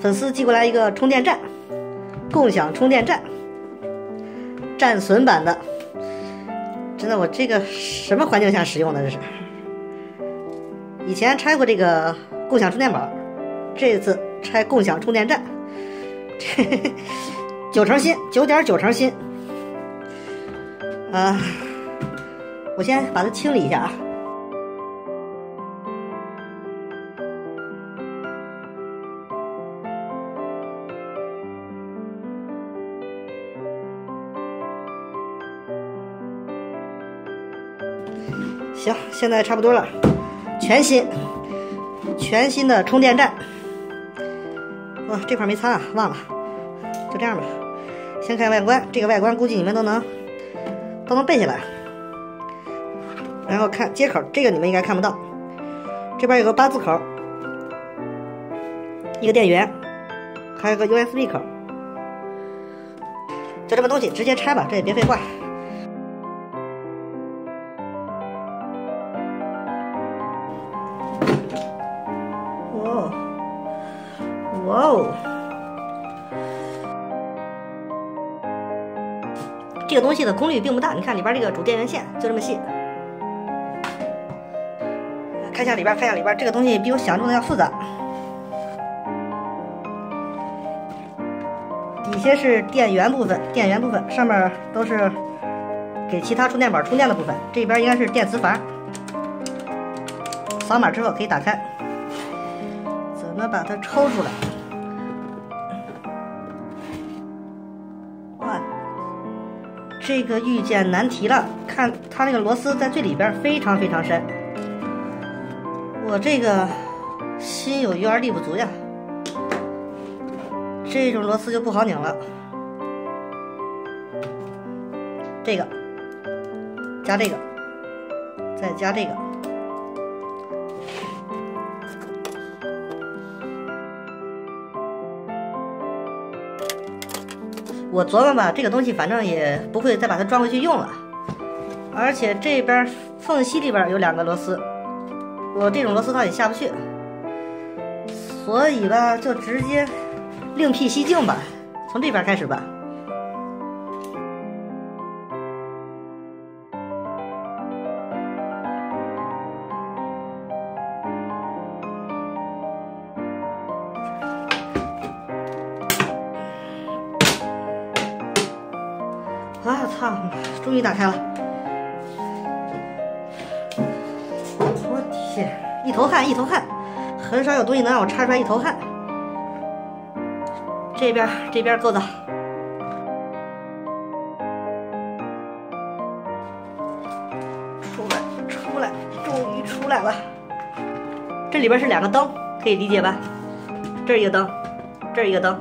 粉丝寄过来一个充电站，共享充电站，战损版的。真的，我这个什么环境下使用的这是？以前拆过这个共享充电宝，这次拆共享充电站，九成新，九点九成新。啊，我先把它清理一下啊。行，现在差不多了，全新，全新的充电站。哦，这块没擦啊，忘了，就这样吧。先看外观，这个外观估计你们都能都能背下来。然后看接口，这个你们应该看不到，这边有个八字口，一个电源，还有个 USB 口，就这么东西，直接拆吧，这也别废话。这个东西的功率并不大，你看里边这个主电源线就这么细。看一下里边，看一下里边，这个东西比我想中的要复杂。底下是电源部分，电源部分上面都是给其他充电宝充电的部分，这边应该是电磁阀。扫码之后可以打开，怎么把它抽出来？这个遇见难题了，看它那个螺丝在最里边非常非常深，我这个心有余而力不足呀，这种螺丝就不好拧了。这个加这个，再加这个。我琢磨吧，这个东西反正也不会再把它装回去用了，而且这边缝隙里边有两个螺丝，我这种螺丝套也下不去，所以吧，就直接另辟蹊径吧，从这边开始吧。啊操！终于打开了！我天，一头汗一头汗，很少有东西能让我拆出来一头汗。这边这边够的，出来出来，终于出来了。这里边是两个灯，可以理解吧？这儿一个灯，这儿一个灯。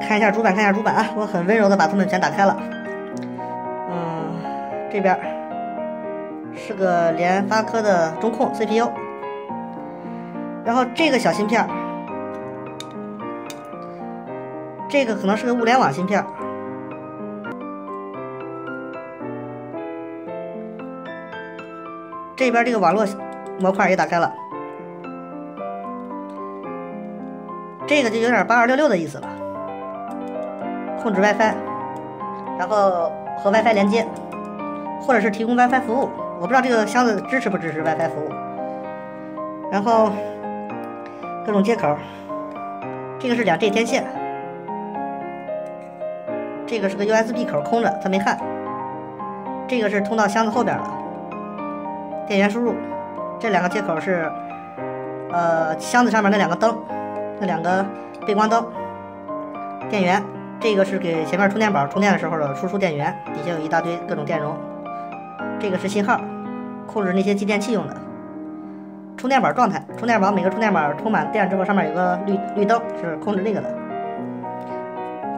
看一下主板，看一下主板啊！我很温柔的把它们全打开了。嗯，这边是个联发科的中控 CPU，然后这个小芯片，这个可能是个物联网芯片。这边这个网络模块也打开了，这个就有点八二六六的意思了。控制 WiFi，然后和 WiFi 连接，或者是提供 WiFi 服务。我不知道这个箱子支持不支持 WiFi 服务。然后各种接口，这个是两 G 天线，这个是个 USB 口空着，它没焊。这个是通到箱子后边的电源输入，这两个接口是呃箱子上面那两个灯，那两个背光灯，电源。这个是给前面充电宝充电的时候的输出电源，底下有一大堆各种电容。这个是信号，控制那些继电器用的。充电宝状态，充电宝每个充电宝充满电之后，上面有个绿绿灯，是控制那个的。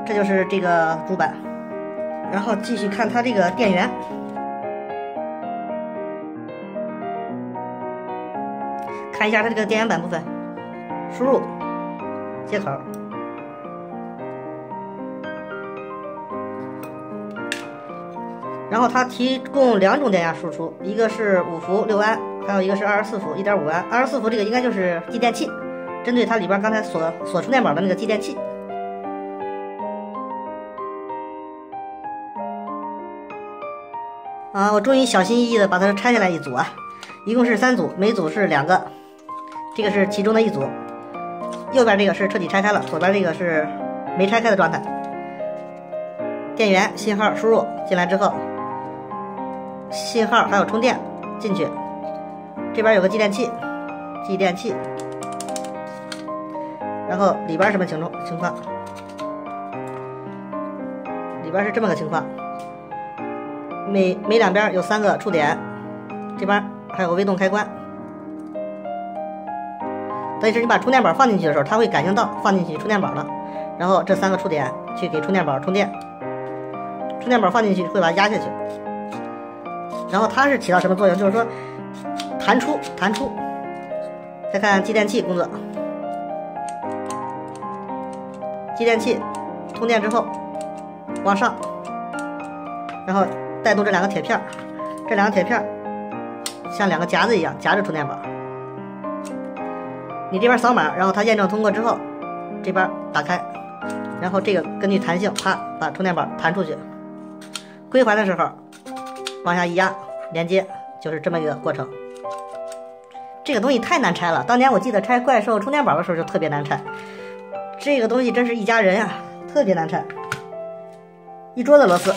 这就是这个主板，然后继续看它这个电源，看一下它这个电源板部分，输入接口。然后它提供两种电压输出，一个是五伏六安，还有一个是二十四伏一点五安。二十四伏这个应该就是继电器，针对它里边刚才锁锁充电宝的那个继电器。啊，我终于小心翼翼的把它拆下来一组啊，一共是三组，每组是两个，这个是其中的一组。右边这个是彻底拆开了，左边这个是没拆开的状态。电源信号输入进来之后。信号还有充电进去，这边有个继电器，继电器，然后里边什么情况情况？里边是这么个情况，每每两边有三个触点，这边还有个微动开关。等于是你把充电宝放进去的时候，它会感应到放进去充电宝了，然后这三个触点去给充电宝充电，充电宝放进去会把它压下去。然后它是起到什么作用？就是说，弹出，弹出。再看继电器工作，继电器通电之后往上，然后带动这两个铁片这两个铁片像两个夹子一样夹着充电宝。你这边扫码，然后它验证通过之后，这边打开，然后这个根据弹性，啪把充电宝弹出去，归还的时候。往下一压，连接就是这么一个过程。这个东西太难拆了，当年我记得拆怪兽充电宝的时候就特别难拆。这个东西真是一家人呀，特别难拆。一桌子螺丝。